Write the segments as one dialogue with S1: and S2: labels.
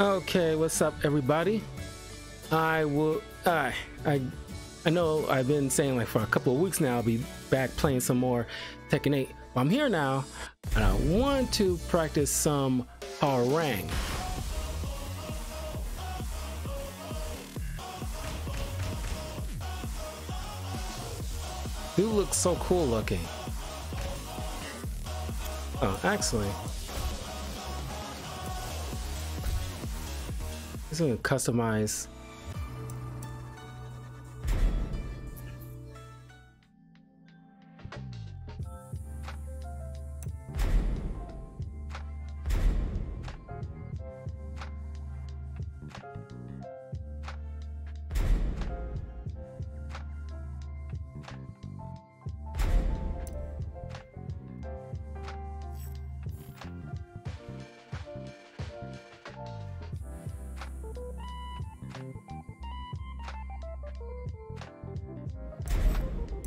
S1: Okay, what's up, everybody? I will. I I I know I've been saying like for a couple of weeks now. I'll be back playing some more Tekken 8. Well, I'm here now, and I want to practice some Hwoarang. Dude looks so cool looking. Oh, actually. He's gonna customize.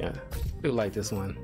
S1: Yeah, do like this one.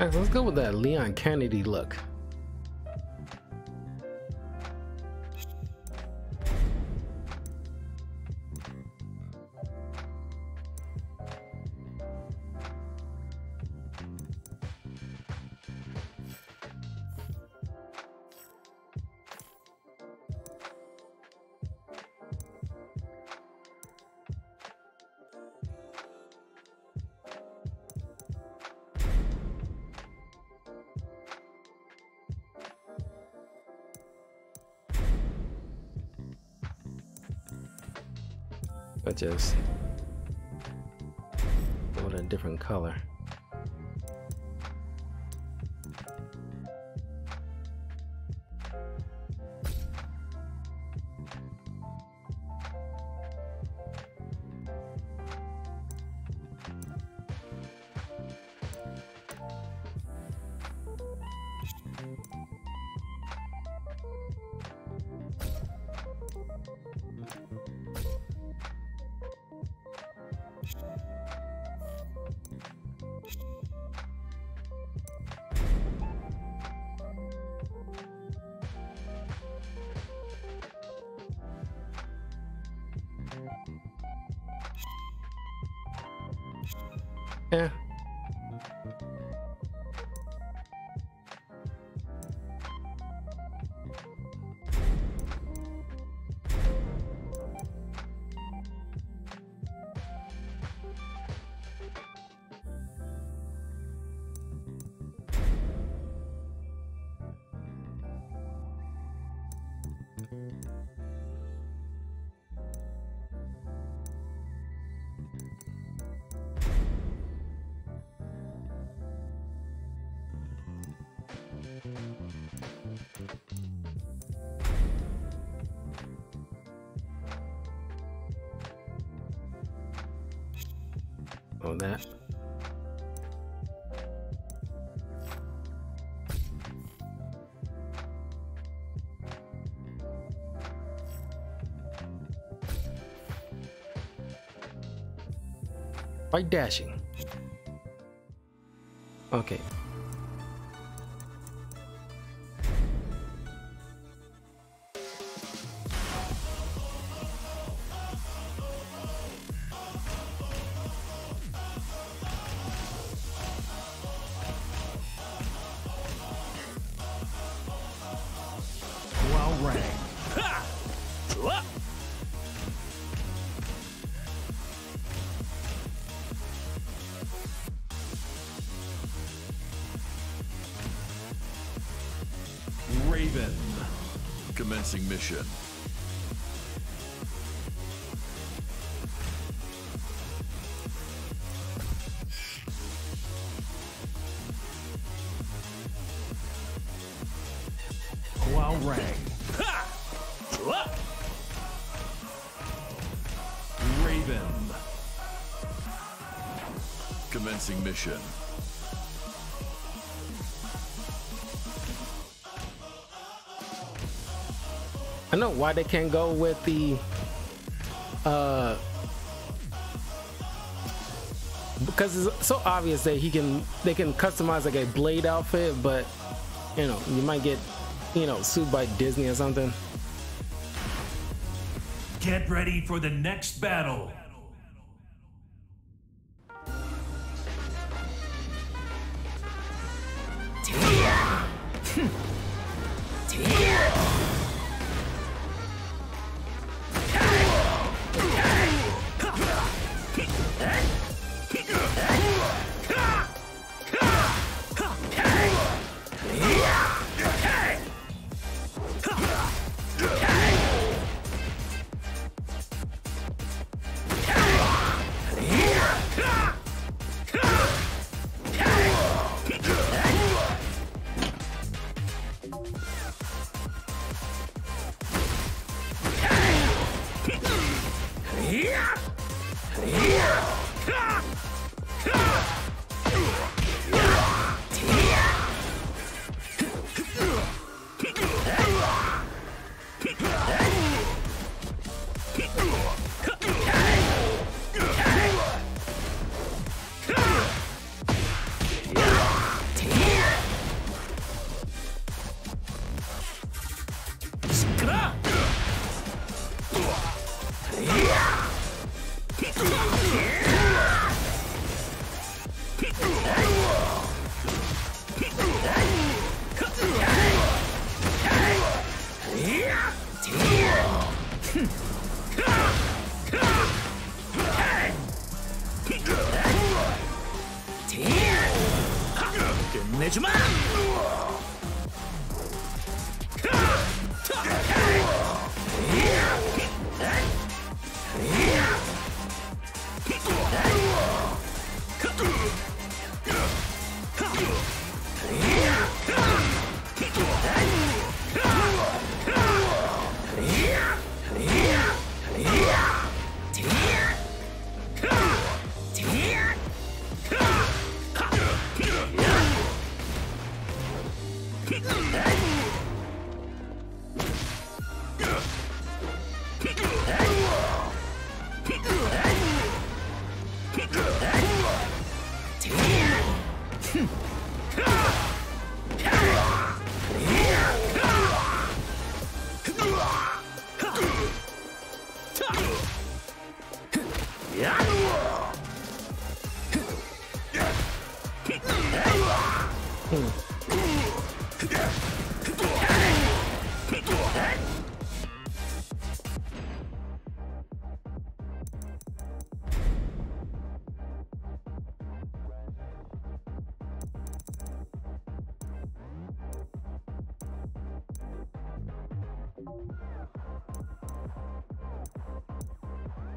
S1: Let's go with that Leon Kennedy look. But just with a different color. On that. By dashing. Okay.
S2: Raven.
S3: Commencing mission. Commencing mission.
S1: I know why they can't go with the uh because it's so obvious that he can they can customize like a blade outfit, but you know, you might get you know sued by Disney or something.
S2: Get ready for the next battle.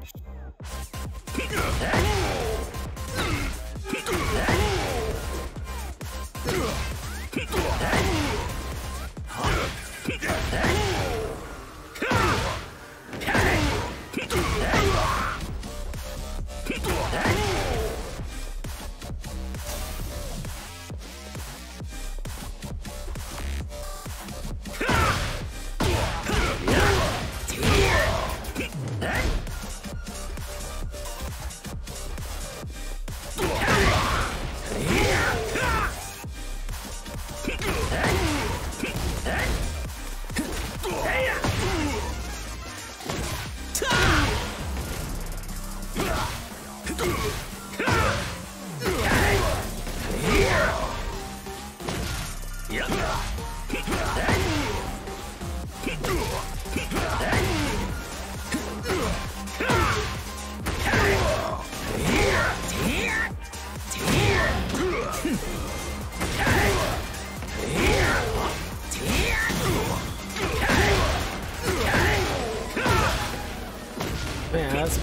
S4: Yeah.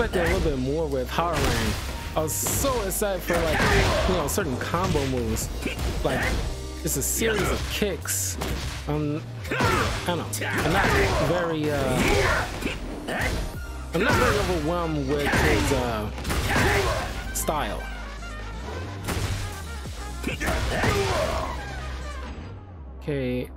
S1: Expected a little bit more with Hwoarang. I was so excited for like you know certain combo moves, like it's a series of kicks. Um, I don't know. I'm not very uh, I'm not very overwhelmed with his uh, style. Okay.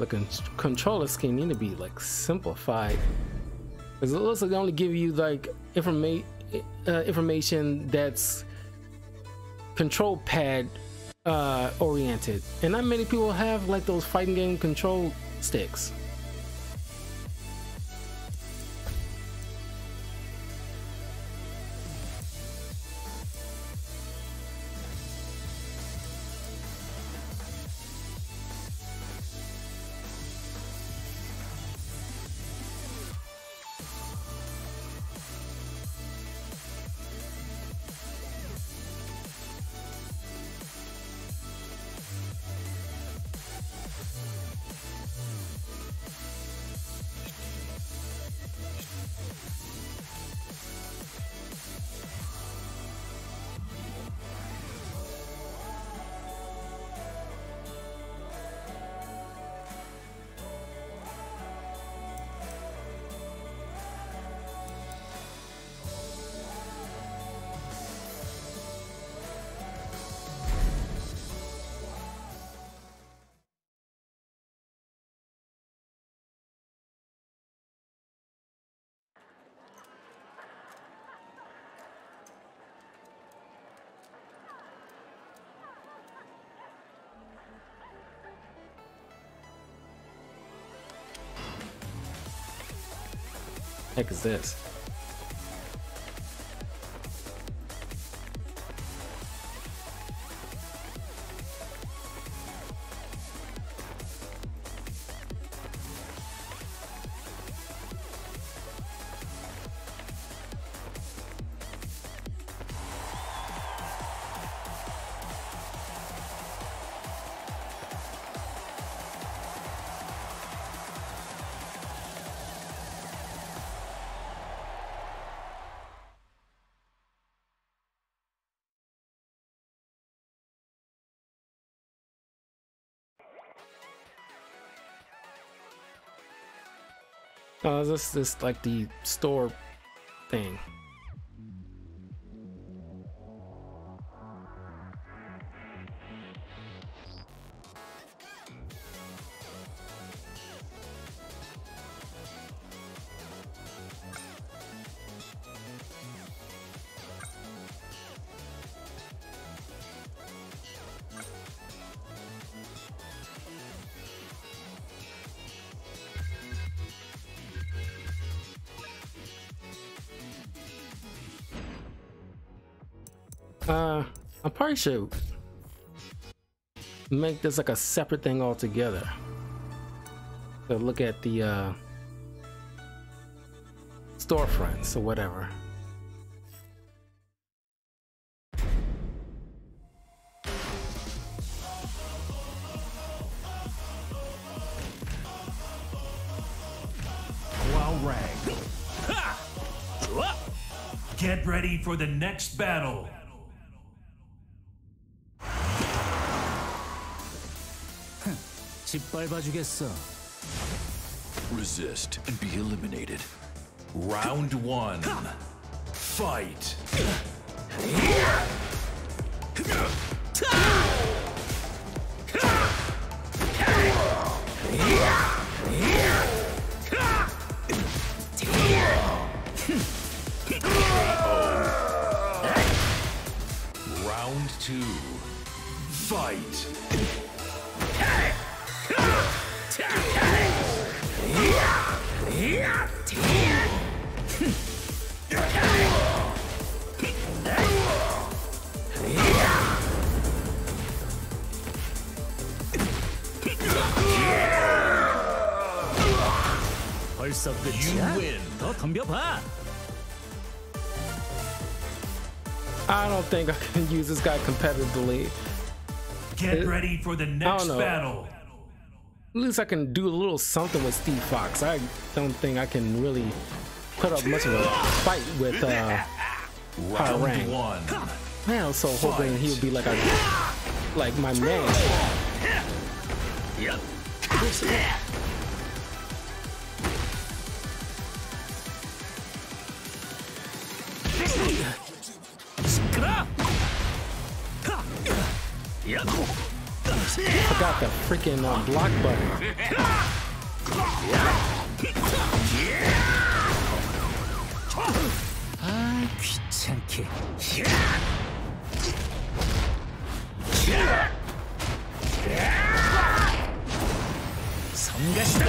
S1: The con controller scheme need to be like simplified. Because it looks like they only give you like informa uh, information that's control pad uh, oriented, and not many people have like those fighting game control sticks. Heck is this? Oh, this is like the store thing. Probably should make this like a separate thing altogether. So look at the uh, storefronts or whatever.
S2: Get ready for the next battle.
S4: 짓밟아주겠어.
S3: Resist and be eliminated.
S2: Round one. Fight.
S4: 벌써 끝이야? 더 덤벼봐.
S1: I don't think I can use this guy competitively.
S2: Get
S1: it,
S2: ready for the next battle.
S1: At least I can do a little something with Steve Fox. I don't think I can really put up much of a fight with uh,
S2: Round
S1: Hwoarang.
S2: One.
S1: Man, I was so fight. hoping he would be like a like my man.
S4: Yep.
S1: Forgot the freaking uh, block button.
S4: 아 귀찮게. 성가시다.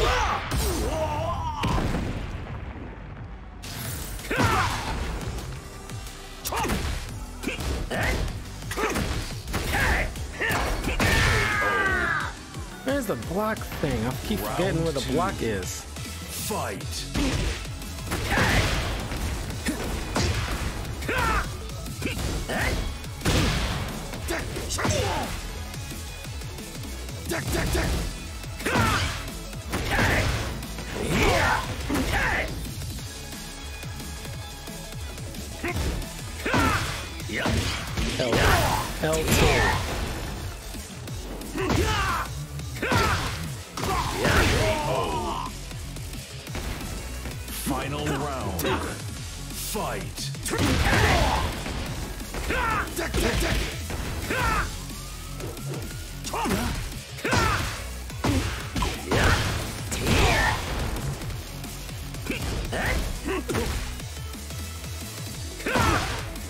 S1: The block thing? I keep forgetting where the
S2: two.
S1: block is.
S2: Fight.
S1: L L2.
S2: Final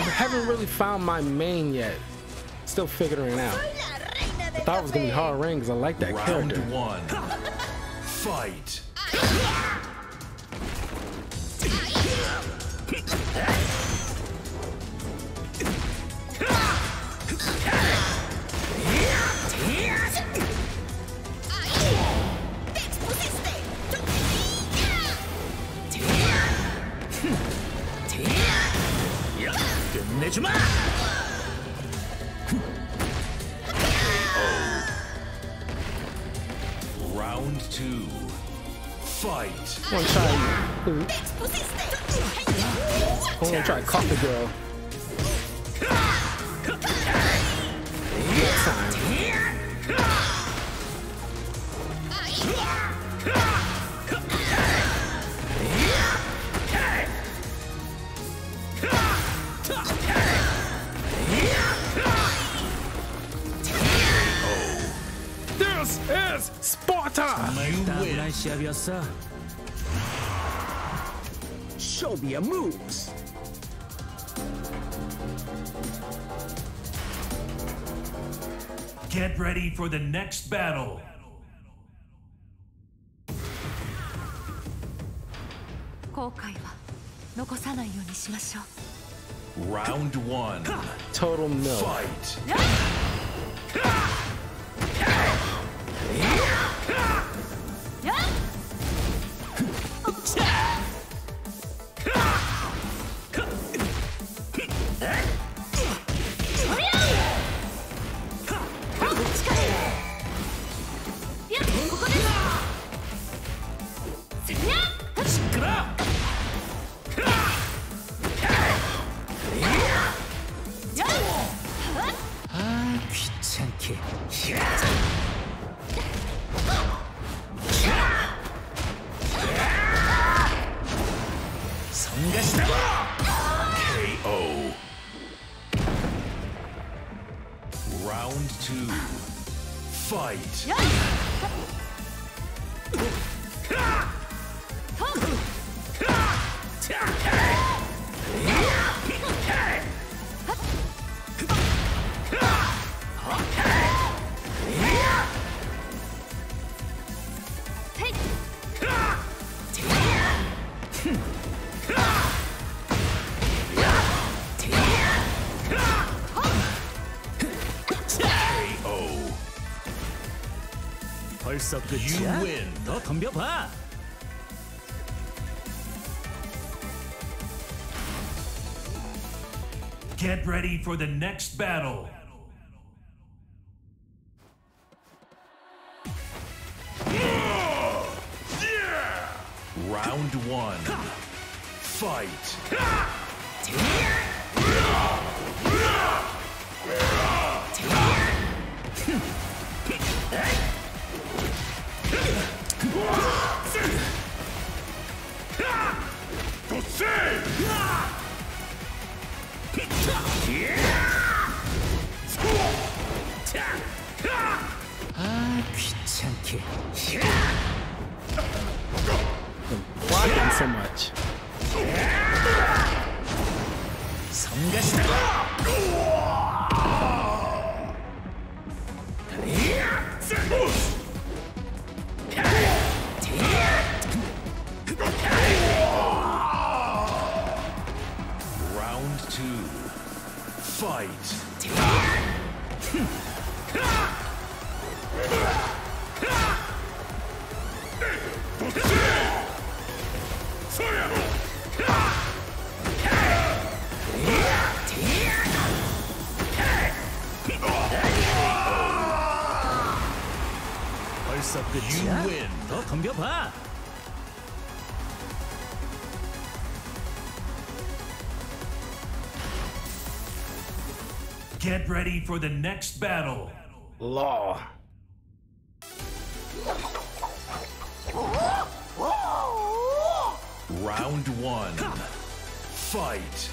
S1: I haven't really found my main yet. Still figuring it out. I thought it was gonna be Hwoarang because I like that
S2: Round
S1: character.
S2: one. Fight.
S4: 내주마.
S2: Round two. Fight.
S1: I'm gonna try. I'm gonna try coffee girl. Next time.
S4: Nice of yourself.
S5: Show me your moves.
S2: Get ready for the next battle. Round one.
S1: Total no.
S2: Fight.
S4: 벌써
S2: You
S4: 끝이야?
S2: win.
S4: 더 덤벼봐.
S2: Get ready for the next battle. Round one. Fight.
S1: Blocking so much.
S2: Round two. Fight. For the next battle.
S1: Law.
S2: Round one. Fight.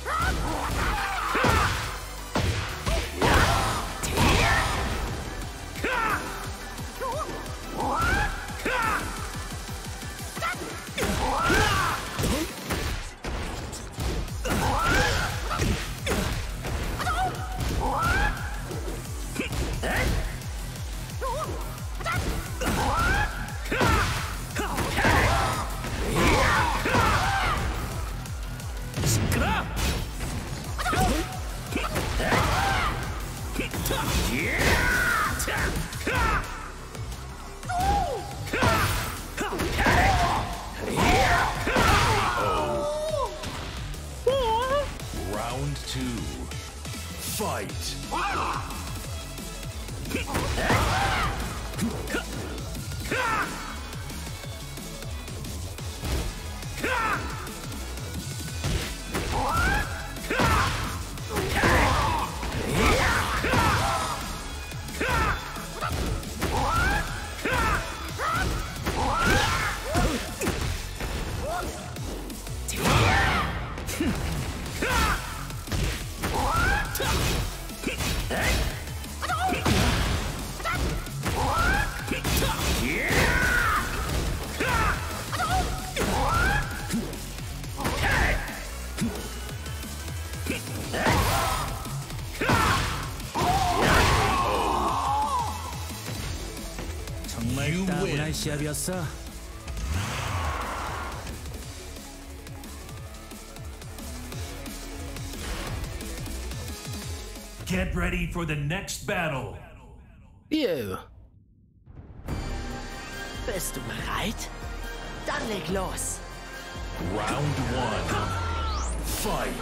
S4: 시합이었어.
S2: Get ready for the next battle.
S1: Yeah.
S5: Bist du bereit? Dann leg los.
S2: Round one. Fight.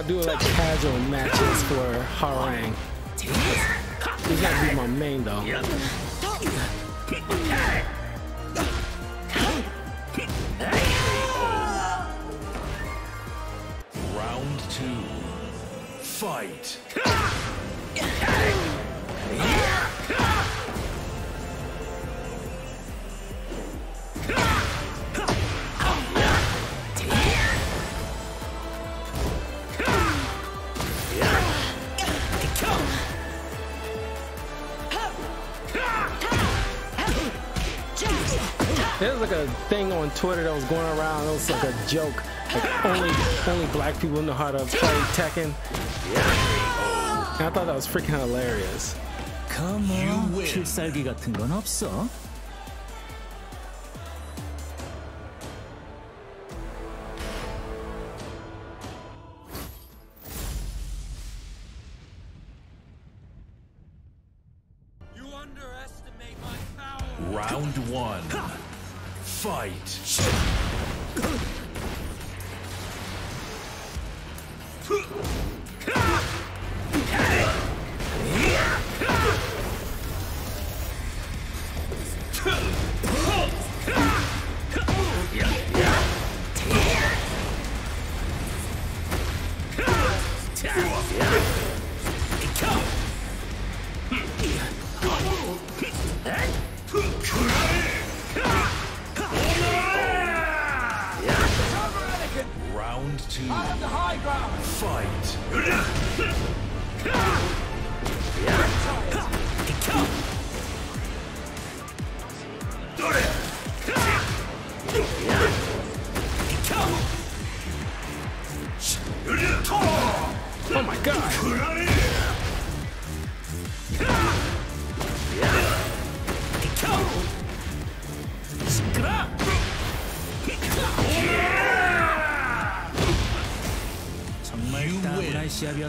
S1: I'll do like casual matches for Hwoarang. He's not be my main though.
S2: Round two. Fight.
S1: thing on Twitter that was going around. It was like a joke. Like only only black people know how to play Tekken. I thought that was freaking hilarious.
S4: 컴온
S2: win.
S4: 필살기 같은 건 없어?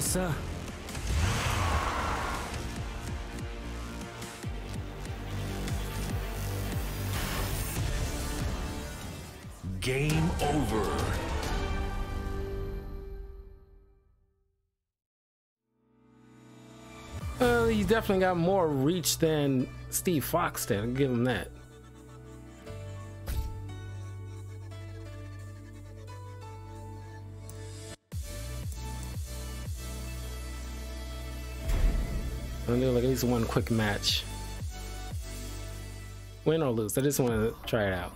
S4: Yes, sir.
S2: Game over.
S1: Uh, definitely got more reach than Steve Fox give him that. I'll do like at least one quick match. Win or lose. I just want to try it out.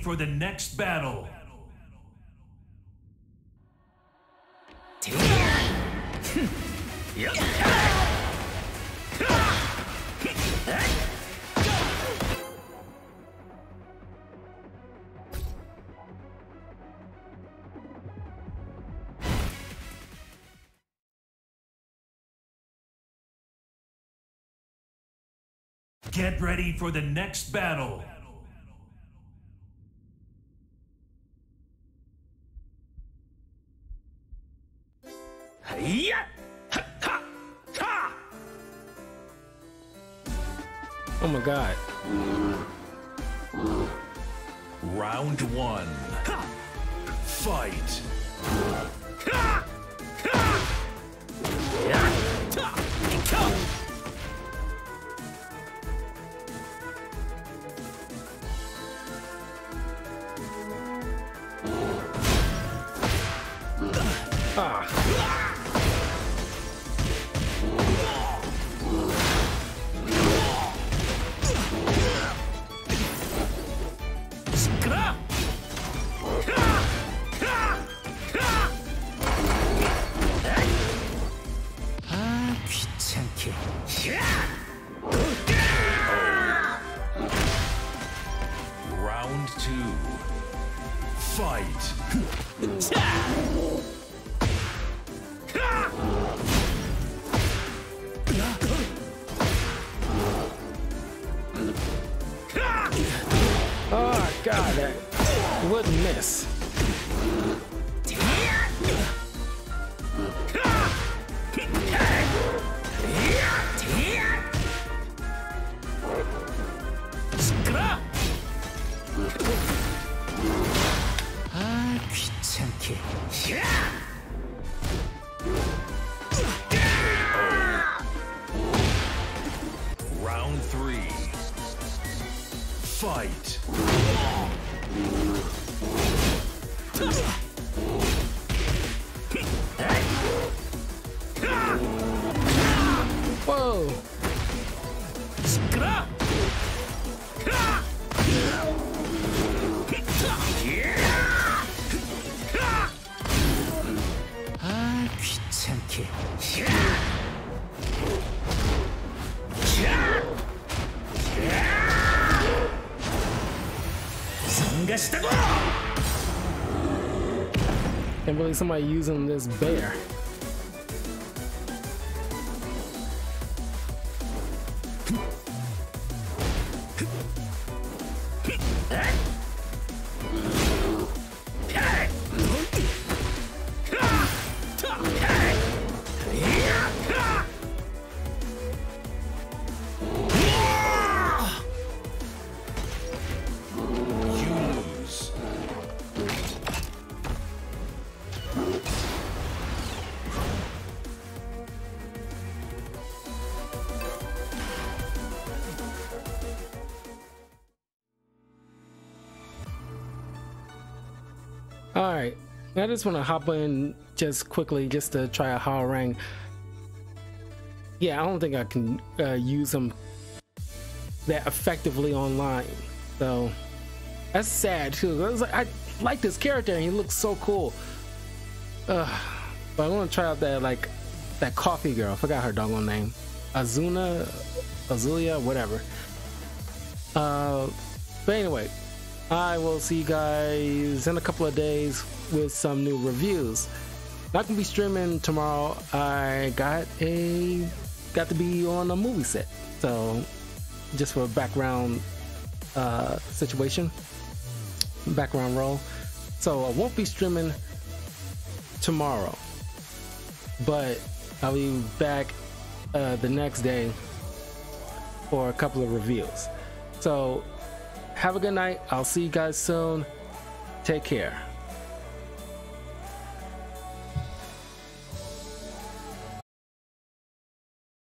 S2: For the next battle. Get ready for the next battle.
S1: Oh my god.
S2: Round one. Fight.
S1: Ah.
S2: Two. Fight.
S1: Oh god, that wouldn't miss. Can't believe somebody using this bear. I just want to hop in just quickly just to try a Hao Yeah, I don't think I can uh, use them that effectively online. So that's sad too. I, like, I like this character and he looks so cool. Uh, but I want to try out that like that coffee girl. I forgot her doggone name. Azuna, Azulia, whatever. Uh, but anyway, I will see you guys in a couple of days with some new reviews. Not gonna be streaming tomorrow. I got a got to be on a movie set, so just for a background uh, situation, background role. So I won't be streaming tomorrow, but I'll be back uh, the next day for a couple of reviews. So have a good night. I'll see you guys soon. Take care.